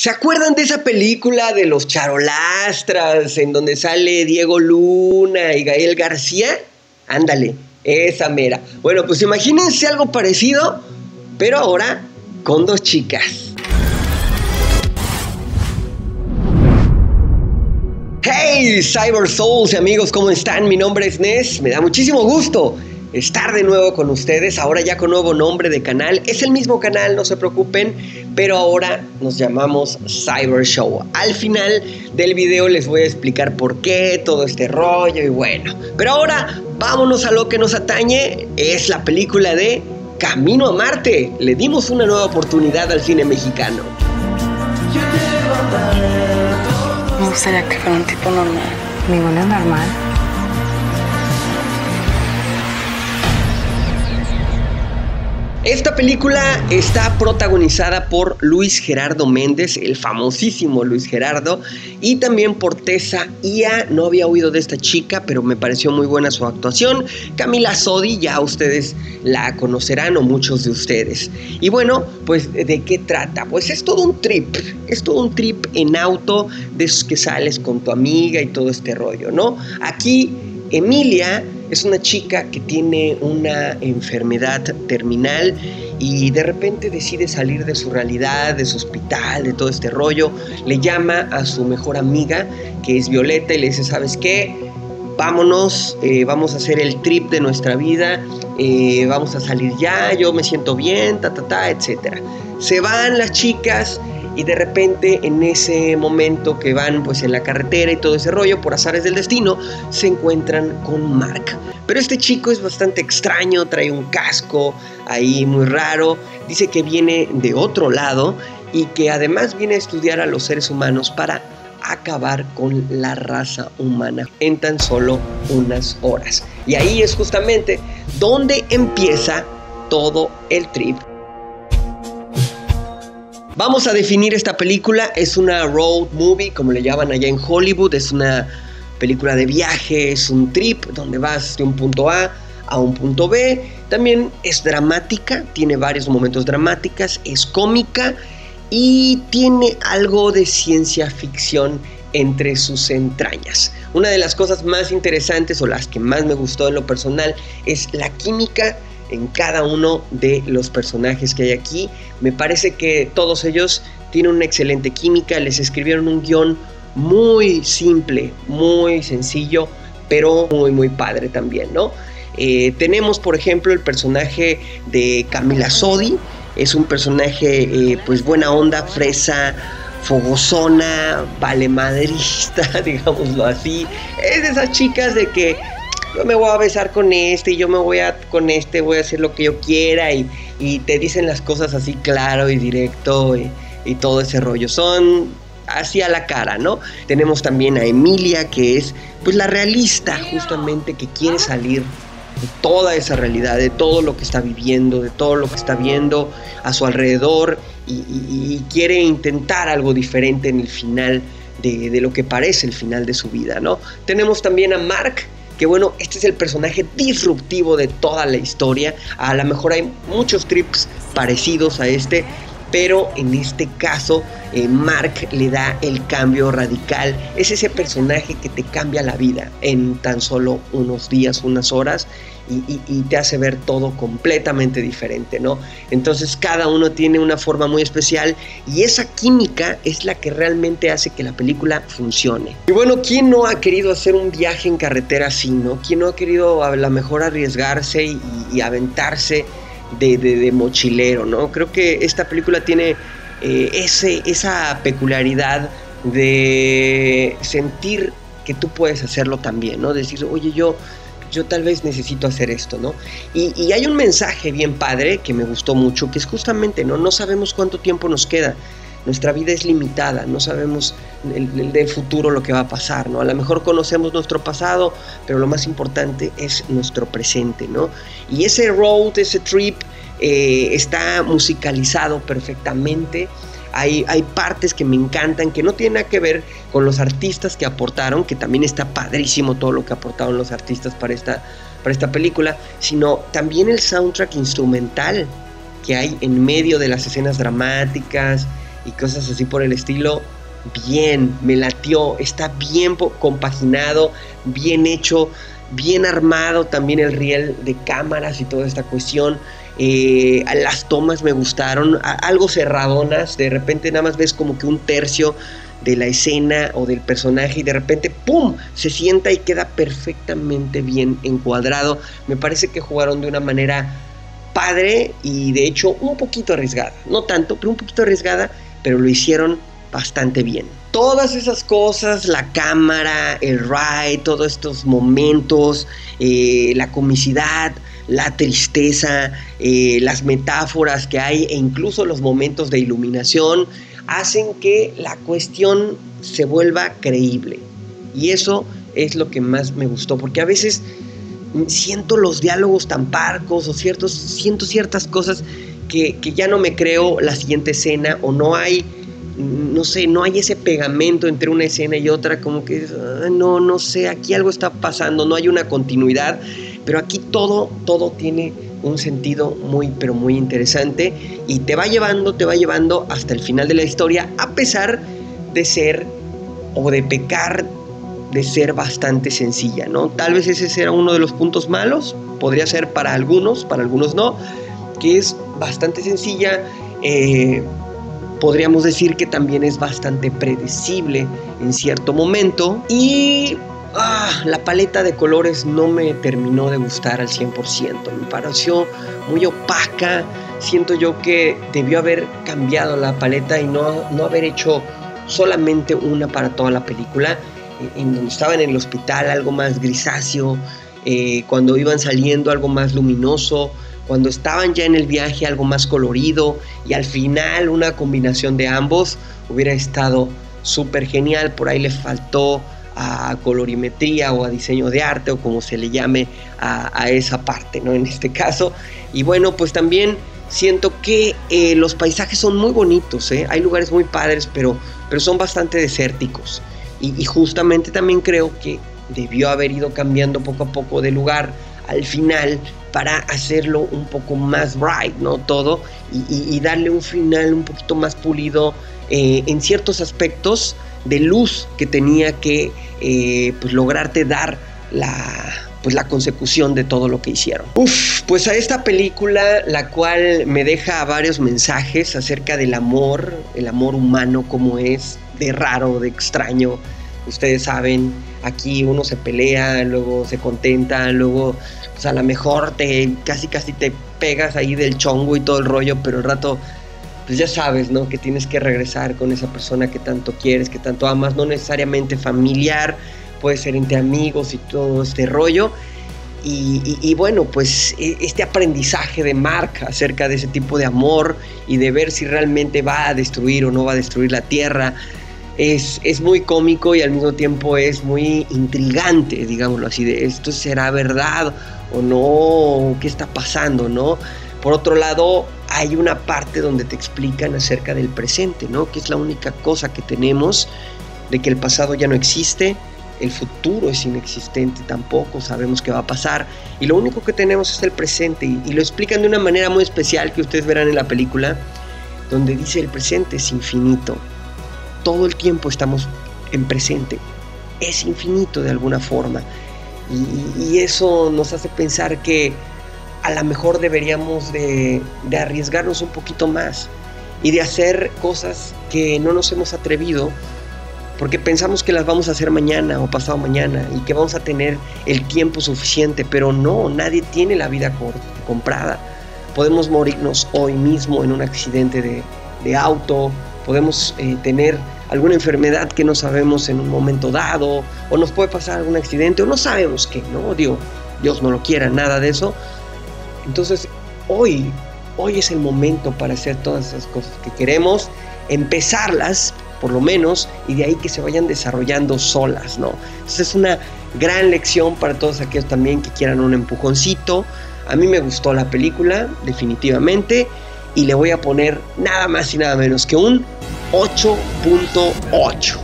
¿Se acuerdan de esa película de los charolastras en donde sale Diego Luna y Gael García? Ándale, esa mera. Bueno, pues imagínense algo parecido, pero ahora con dos chicas. Hey, Cyber Souls y amigos, ¿cómo están? Mi nombre es Nes, me da muchísimo gusto estar de nuevo con ustedes, ahora ya con nuevo nombre de canal. Es el mismo canal, no se preocupen, pero ahora nos llamamos Cyber Show. Al final del video les voy a explicar por qué todo este rollo y bueno. Pero ahora vámonos a lo que nos atañe, es la película de Camino a Marte. Le dimos una nueva oportunidad al cine mexicano. Me gustaría que fuera un tipo normal. Ninguno es normal. Esta película está protagonizada por Luis Gerardo Méndez, el famosísimo Luis Gerardo, y también por Tessa Ia. No había oído de esta chica, pero me pareció muy buena su actuación. Camila Sodi, ya ustedes la conocerán o muchos de ustedes. Y bueno, pues ¿de qué trata? Pues es todo un trip, es todo un trip en auto de esos que sales con tu amiga y todo este rollo, ¿no? Aquí Emilia es una chica que tiene una enfermedad terminal y de repente decide salir de su realidad, de su hospital, de todo este rollo. Le llama a su mejor amiga, que es Violeta, y le dice, ¿sabes qué? Vámonos, eh, vamos a hacer el trip de nuestra vida, eh, vamos a salir ya, yo me siento bien, ta, ta, ta, etc. Se van las chicas y de repente en ese momento que van pues en la carretera y todo ese rollo por azares del destino se encuentran con Mark. Pero este chico es bastante extraño, trae un casco ahí muy raro, dice que viene de otro lado y que además viene a estudiar a los seres humanos para acabar con la raza humana en tan solo unas horas. Y ahí es justamente donde empieza todo el trip Vamos a definir esta película. Es una road movie, como le llaman allá en Hollywood. Es una película de viaje, es un trip donde vas de un punto A a un punto B. También es dramática, tiene varios momentos dramáticas, es cómica y tiene algo de ciencia ficción entre sus entrañas. Una de las cosas más interesantes o las que más me gustó en lo personal es la química en cada uno de los personajes que hay aquí. Me parece que todos ellos tienen una excelente química, les escribieron un guion muy simple, muy sencillo, pero muy, muy padre también, ¿no? Eh, tenemos, por ejemplo, el personaje de Camila Sodi, es un personaje, eh, pues, buena onda, fresa, fogosona, vale madrista, digámoslo así. Es de esas chicas de que yo me voy a besar con este y yo me voy a con este voy a hacer lo que yo quiera y, te dicen las cosas así claro y directo y, y todo ese rollo. Son así a la cara, ¿no? Tenemos también a Emilia que es pues la realista justamente que quiere salir de toda esa realidad, de todo lo que está viviendo, de todo lo que está viendo a su alrededor y, quiere intentar algo diferente en el final de, de, lo que parece el final de su vida, ¿no? Tenemos también a Mark, que bueno, este es el personaje disruptivo de toda la historia. A lo mejor hay muchos trips parecidos a este, pero en este caso eh, Mark le da el cambio radical. Es ese personaje que te cambia la vida en tan solo unos días, unas horas y, te hace ver todo completamente diferente, ¿no? Entonces cada uno tiene una forma muy especial y esa química es la que realmente hace que la película funcione. Y bueno, ¿quién no ha querido hacer un viaje en carretera así, ¿no? ¿Quién no ha querido a lo mejor arriesgarse y, aventarse de, mochilero, ¿no? Creo que esta película tiene eh, ese, esa peculiaridad de sentir que tú puedes hacerlo también, ¿no? Decir, oye, yo yo tal vez necesito hacer esto, ¿no? Y, hay un mensaje bien padre que me gustó mucho, que es justamente, ¿no? No sabemos cuánto tiempo nos queda. Nuestra vida es limitada, no sabemos el, del futuro lo que va a pasar, ¿no? A lo mejor conocemos nuestro pasado, pero lo más importante es nuestro presente, ¿no? Y ese road, ese trip, eh, está musicalizado perfectamente hay, partes que me encantan, que no tienen nada que ver con los artistas que aportaron, que también está padrísimo todo lo que aportaron los artistas para esta, para esta película, sino también el soundtrack instrumental que hay en medio de las escenas dramáticas, y cosas así por el estilo, bien, me latió, está bien compaginado, bien hecho, bien armado también el riel de cámaras y toda esta cuestión. Eh, las tomas me gustaron, algo cerradonas, de repente nada más ves como que un tercio de la escena o del personaje y de repente ¡pum! se sienta y queda perfectamente bien encuadrado. Me parece que jugaron de una manera padre y de hecho un poquito arriesgada. No tanto, pero un poquito arriesgada, pero lo hicieron bastante bien. Todas esas cosas, la cámara, el ride, todos estos momentos, eh, la comicidad, la tristeza, eh, las metáforas que hay e incluso los momentos de iluminación, hacen que la cuestión se vuelva creíble. Y eso es lo que más me gustó, porque a veces siento los diálogos tan parcos o ciertos, siento ciertas cosas que, ya no me creo la siguiente escena o no hay no sé, no hay ese pegamento entre una escena y otra, como que ah, no, no sé, aquí algo está pasando, no hay una continuidad, pero aquí todo, todo tiene un sentido muy, pero muy interesante y te va llevando, te va llevando hasta el final de la historia, a pesar de ser o de pecar de ser bastante sencilla, ¿no? Tal vez ese sea uno de los puntos malos, podría ser para algunos, para algunos no, que es bastante sencilla, eh, podríamos decir que también es bastante predecible en cierto momento y ah, la paleta de colores no me terminó de gustar al 100%, me pareció muy opaca, siento yo que debió haber cambiado la paleta y no, no haber hecho solamente una para toda la película, en donde estaban en el hospital algo más grisáceo, eh, cuando iban saliendo algo más luminoso, cuando estaban ya en el viaje algo más colorido y al final una combinación de ambos hubiera estado súper genial. Por ahí le faltó a colorimetría o a diseño de arte o como se le llame a, esa parte, ¿no? En este caso. Y bueno, pues también siento que eh, los paisajes son muy bonitos, ¿eh? Hay lugares muy padres, pero, pero son bastante desérticos. Y, y justamente también creo que debió haber ido cambiando poco a poco de lugar al final para hacerlo un poco más bright, ¿no? Todo y, darle un final un poquito más pulido eh, en ciertos aspectos de luz que tenía que eh, pues lograrte dar la pues la consecución de todo lo que hicieron. Uf, pues a esta película, la cual me deja varios mensajes acerca del amor, el amor humano como es, de raro, de extraño. Ustedes saben, aquí uno se pelea, luego se contenta, luego sea, a lo mejor te casi casi te pegas ahí del chongo y todo el rollo, pero el rato pues ya sabes, ¿no? Que tienes que regresar con esa persona que tanto quieres, que tanto amas, no necesariamente familiar, puede ser entre amigos y todo este rollo. Y, bueno, pues e, este aprendizaje de Mark acerca de ese tipo de amor y de ver si realmente va a destruir o no va a destruir la tierra, es, es, muy cómico y al mismo tiempo es muy intrigante, digámoslo así, de esto será verdad o no, qué está pasando, ¿no? Por otro lado, hay una parte donde te explican acerca del presente, ¿no? Que es la única cosa que tenemos, de que el pasado ya no existe, el futuro es inexistente tampoco, sabemos qué va a pasar, y lo único que tenemos es el presente, y, y lo explican de una manera muy especial que ustedes verán en la película, donde dice el presente es infinito, todo el tiempo estamos en presente, es infinito de alguna forma. Y, eso nos hace pensar que a lo mejor deberíamos de, arriesgarnos un poquito más y de hacer cosas que no nos hemos atrevido porque pensamos que las vamos a hacer mañana o pasado mañana y que vamos a tener el tiempo suficiente, pero no, nadie tiene la vida comprada. Podemos morirnos hoy mismo en un accidente de, auto, podemos eh, tener alguna enfermedad que no sabemos en un momento dado, o nos puede pasar algún accidente, o no sabemos qué, ¿no? Dios, Dios no lo quiera, nada de eso. Entonces, hoy, hoy es el momento para hacer todas esas cosas que queremos, empezarlas, por lo menos, y de ahí que se vayan desarrollando solas, ¿no? Entonces es una gran lección para todos aquellos también que quieran un empujoncito. A mí me gustó la película, definitivamente, y le voy a poner nada más y nada menos que un 8.8.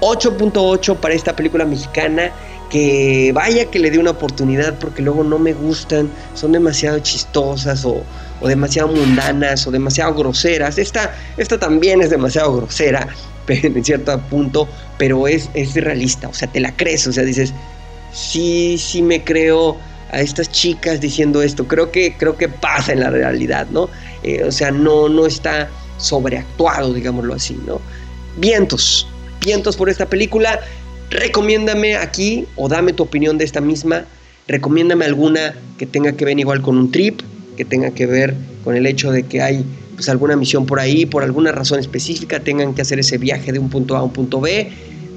8.8 para esta película mexicana que vaya que le dé una oportunidad porque luego no me gustan, son demasiado chistosas o, demasiado mundanas o demasiado groseras. Esta, esta también es demasiado grosera en cierto punto, pero es, es realista, o sea, te la crees, o sea, dices, sí, sí me creo a estas chicas diciendo esto, creo que, creo que pasa en la realidad, ¿no? Eh, o sea, no, no está sobreactuado, digámoslo así, ¿no? Vientos, vientos por esta película, recomiéndame aquí o dame tu opinión de esta misma, recomiéndame alguna que tenga que ver igual con un trip, que tenga que ver con el hecho de que hay pues alguna misión por ahí, por alguna razón específica, tengan que hacer ese viaje de un punto A a un punto B,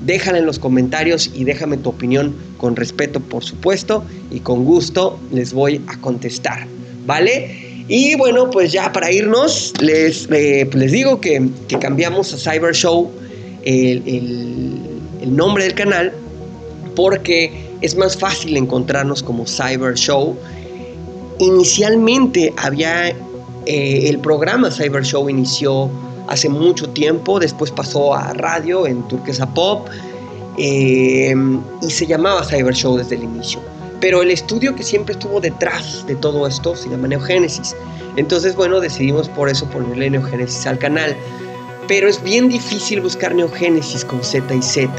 déjala en los comentarios y déjame tu opinión con respeto, por supuesto, y con gusto les voy a contestar, ¿vale? Y bueno, pues ya para irnos, les, eh, les digo que, cambiamos a Cyber Show el, nombre del canal porque es más fácil encontrarnos como Cyber Show. Inicialmente había eh, el programa Cyber Show inició hace mucho tiempo, después pasó a radio en Turquesa Pop eh, y se llamaba Cyber Show desde el inicio. Pero el estudio que siempre estuvo detrás de todo esto se llama Neogénesis. Entonces, bueno, decidimos por eso ponerle Neogénesis al canal. Pero es bien difícil buscar Neogénesis con Z y Z,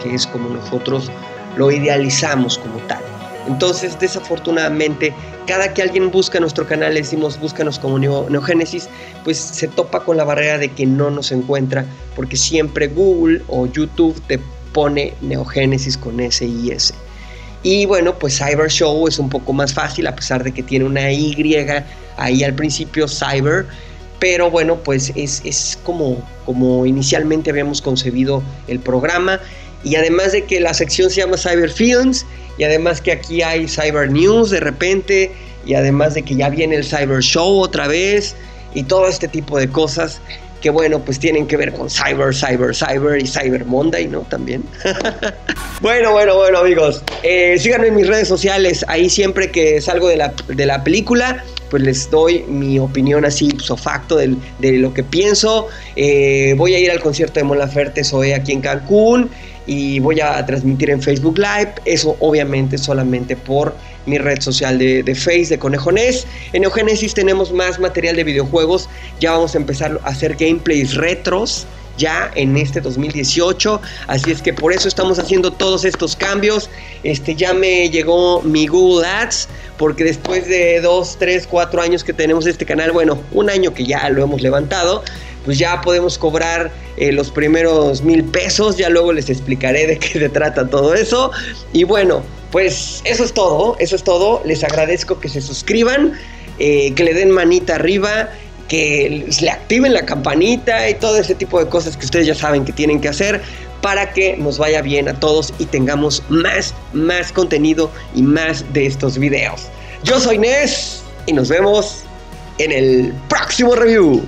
que es como nosotros lo idealizamos como tal. Entonces, desafortunadamente, cada que alguien busca nuestro canal, decimos búscanos como Neogénesis, pues se topa con la barrera de que no nos encuentra, porque siempre Google o YouTube te pone Neogénesis con S y S. Y bueno, pues Cyber Show es un poco más fácil, a pesar de que tiene una Y ahí al principio, Cyber. Pero bueno, pues es, es como, como inicialmente habíamos concebido el programa. Y además de que la sección se llama Cyber Films, y además que aquí hay Cyber News de repente, y además de que ya viene el Cyber Show otra vez, y todo este tipo de cosas que bueno, pues tienen que ver con Cyber, Cyber, Cyber y Cyber Monday, ¿no? También. bueno, bueno, bueno, amigos. Eh, síganme en mis redes sociales. Ahí siempre que salgo de la, de la película, pues les doy mi opinión así, ipso facto de, lo que pienso. Eh, voy a ir al concierto de Mon Laferte Zoe aquí en Cancún y voy a transmitir en Facebook Live. Eso obviamente solamente por mi red social de, de Face de Conejones. En Neogénesis tenemos más material de videojuegos. Ya vamos a empezar a hacer gameplays retros ya en este 2018. Así es que por eso estamos haciendo todos estos cambios. Este ya me llegó mi Google Ads. Porque después de 2, 3, 4 años que tenemos este canal, bueno, un año que ya lo hemos levantado, pues ya podemos cobrar eh, los primeros mil pesos. Ya luego les explicaré de qué se trata todo eso. Y bueno, pues eso es todo, eso es todo. Les agradezco que se suscriban, eh, que le den manita arriba, que le activen la campanita y todo ese tipo de cosas que ustedes ya saben que tienen que hacer para que nos vaya bien a todos y tengamos más, más contenido y más de estos videos. Yo soy Nes y nos vemos en el próximo review.